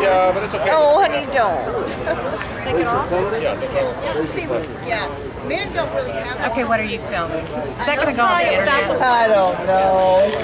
Yeah, but it's okay. Oh, honey, don't. Take it off? Yeah, don't really Okay, what are you filming? Is that going to go on the internet? I don't know.